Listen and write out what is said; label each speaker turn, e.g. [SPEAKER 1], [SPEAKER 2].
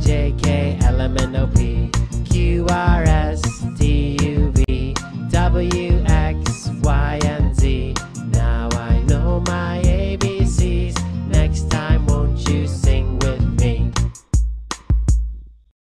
[SPEAKER 1] J K L M N O P.